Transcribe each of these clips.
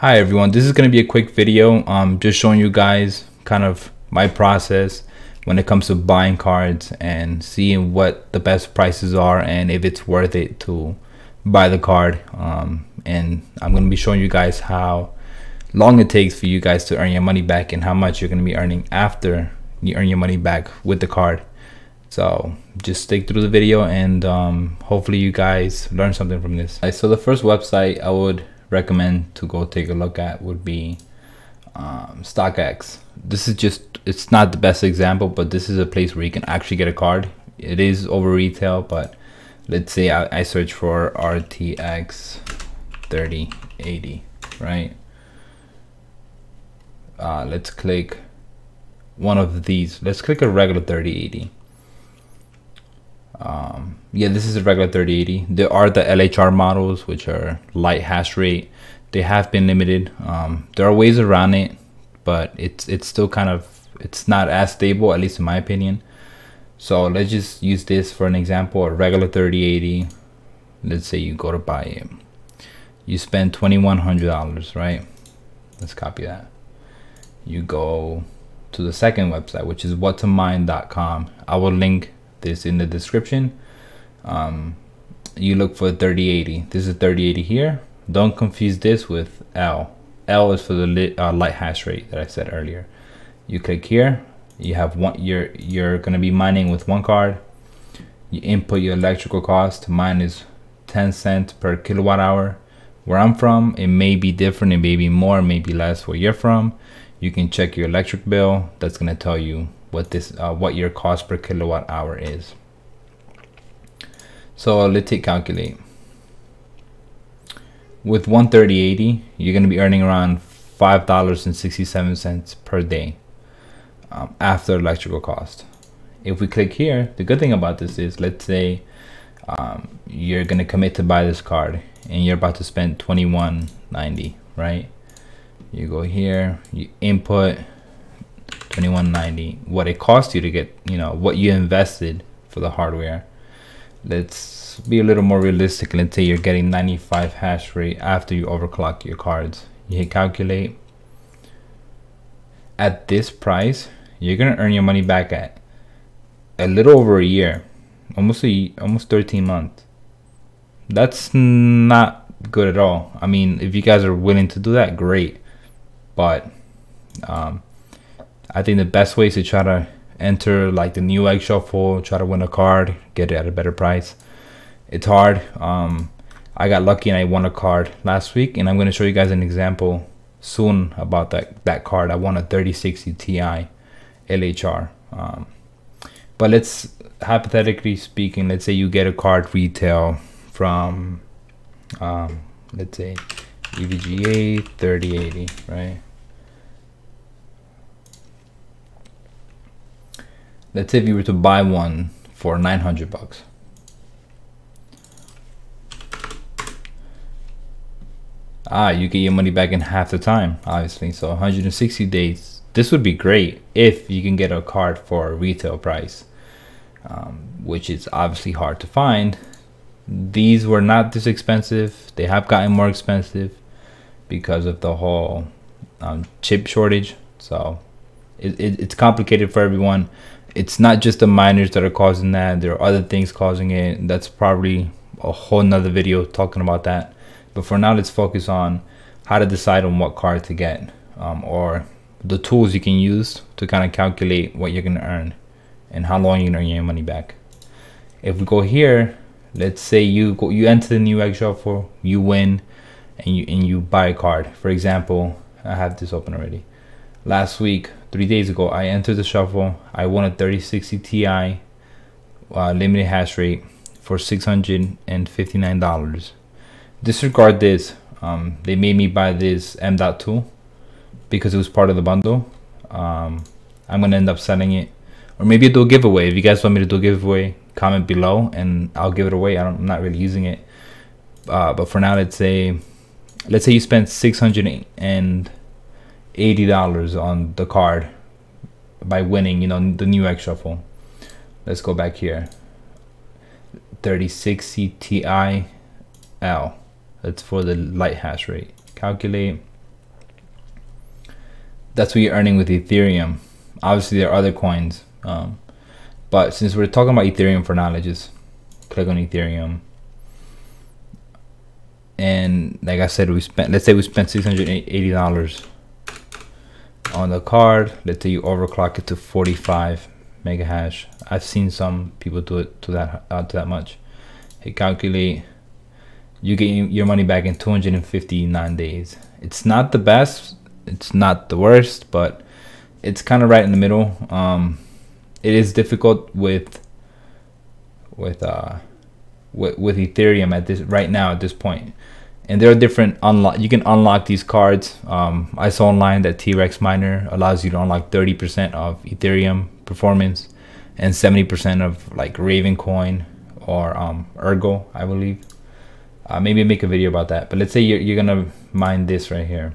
Hi everyone, this is going to be a quick video um, just showing you guys kind of my process when it comes to buying cards and seeing what the best prices are and if it's worth it to buy the card um, and I'm going to be showing you guys how long it takes for you guys to earn your money back and how much you're going to be earning after you earn your money back with the card. So just stick through the video and um, hopefully you guys learn something from this. So the first website I would recommend to go take a look at would be um, StockX. This is just, it's not the best example, but this is a place where you can actually get a card. It is over retail, but let's say I, I search for RTX 3080, right? Uh, let's click one of these. Let's click a regular 3080. Um, yeah, this is a regular 3080. There are the LHR models, which are light hash rate. They have been limited. Um, there are ways around it, but it's it's still kind of it's not as stable, at least in my opinion. So let's just use this for an example. A regular 3080. Let's say you go to buy it. You spend $2,100, right? Let's copy that. You go to the second website, which is whattomine.com. I will link this in the description. Um, you look for 3080. This is 3080 here. Don't confuse this with L. L is for the lit, uh, light hash rate that I said earlier. You click here. You have one. You're you're gonna be mining with one card. You input your electrical cost. Mine is 10 cents per kilowatt hour. Where I'm from, it may be different. It may be more, maybe less. Where you're from, you can check your electric bill. That's gonna tell you what this uh, what your cost per kilowatt hour is. So let's take calculate. With 13080, you're gonna be earning around five dollars and sixty-seven cents per day um, after electrical cost. If we click here, the good thing about this is, let's say um, you're gonna commit to buy this card and you're about to spend 21.90, right? You go here, you input 2190 what it cost you to get you know what you invested for the hardware. Let's be a little more realistic. Let's say you're getting 95 hash rate after you overclock your cards. You hit calculate. At this price you're gonna earn your money back at a little over a year almost a almost 13 months. That's not good at all. I mean if you guys are willing to do that great. But um, I think the best way is to try to enter like the Newegg shuffle, try to win a card, get it at a better price. It's hard. Um, I got lucky and I won a card last week, and I'm going to show you guys an example soon about that that card. I won a 3060 Ti LHR. Um, but let's hypothetically speaking, let's say you get a card retail from, um, let's say EVGA 3080, right? Let's say if you were to buy one for 900 bucks. Ah you get your money back in half the time obviously. So 160 days. This would be great if you can get a card for a retail price um, which is obviously hard to find. These were not this expensive. They have gotten more expensive because of the whole um, chip shortage. So it, it, it's complicated for everyone it's not just the miners that are causing that there are other things causing it. That's probably a whole nother video talking about that. But for now let's focus on how to decide on what card to get um, or the tools you can use to kind of calculate what you're going to earn and how long you're to earn your money back. If we go here let's say you go you enter the Newegg shuffle you win and you and you buy a card. For example i have this open already. Last week three days ago, I entered the shuffle. I won a 3060 Ti uh, limited hash rate for $659. Disregard this. Um, they made me buy this M.2 because it was part of the bundle. Um, I'm going to end up selling it. Or maybe do a giveaway. If you guys want me to do a giveaway, comment below and I'll give it away. I am not really using it. Uh, but for now, let's say, let's say you spent 600 and $80 on the card by winning, you know, the Newegg shuffle. Let's go back here. 3060 Ti L. That's for the light hash rate. Calculate. that's what you're earning with Ethereum. Obviously, there are other coins, um, but since we're talking about Ethereum for now, let's just click on Ethereum. And like I said, we spent let's say we spent six hundred eighty dollars on the card. Let's say you overclock it to forty five mega hash. I've seen some people do it to that uh, to that much. Hit calculate. You get your money back in 259 days. It's not the best. It's not the worst, but it's kind of right in the middle. Um, it is difficult with with uh with, with Ethereum at this right now at this point. And there are different unlock. You can unlock these cards. Um, I saw online that T-Rex Miner allows you to unlock 30% of Ethereum performance and 70% of like Raven Coin or um, Ergo, I believe. Uh, maybe make a video about that. But let's say you're, you're gonna mine this right here.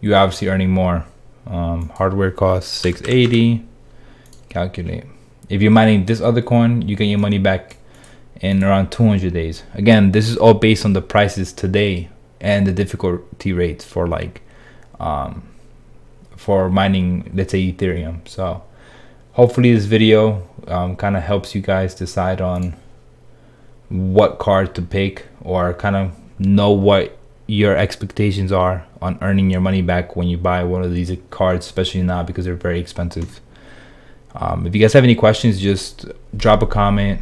You're obviously earning more. Um, hardware cost 680. Calculate. If you're mining this other coin, you get your money back in around 200 days. Again, this is all based on the prices today and the difficulty rates for like um, for mining, let's say Ethereum. So hopefully this video um, kind of helps you guys decide on what card to pick or kind of know what your expectations are on earning your money back when you buy one of these cards, especially now because they're very expensive. Um, if you guys have any questions, just drop a comment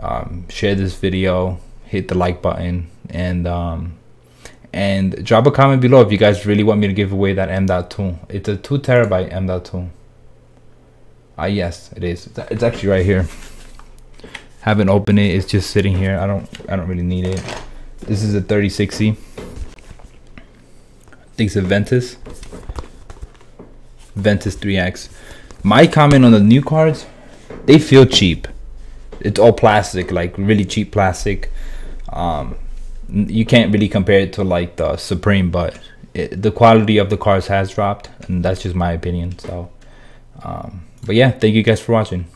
um, share this video, hit the like button, and um, and drop a comment below if you guys really want me to give away that M.2. It's a two terabyte M.2. Ah, yes, it is. It's actually right here. Haven't opened it. It's just sitting here. I don't. I don't really need it. This is a 3060. I think it's a Ventus. Ventus 3X. My comment on the new cards, they feel cheap it's all plastic, like really cheap plastic. Um, you can't really compare it to like the Suprim, but it, the quality of the cars has dropped, and that's just my opinion. So, um, but yeah, thank you guys for watching.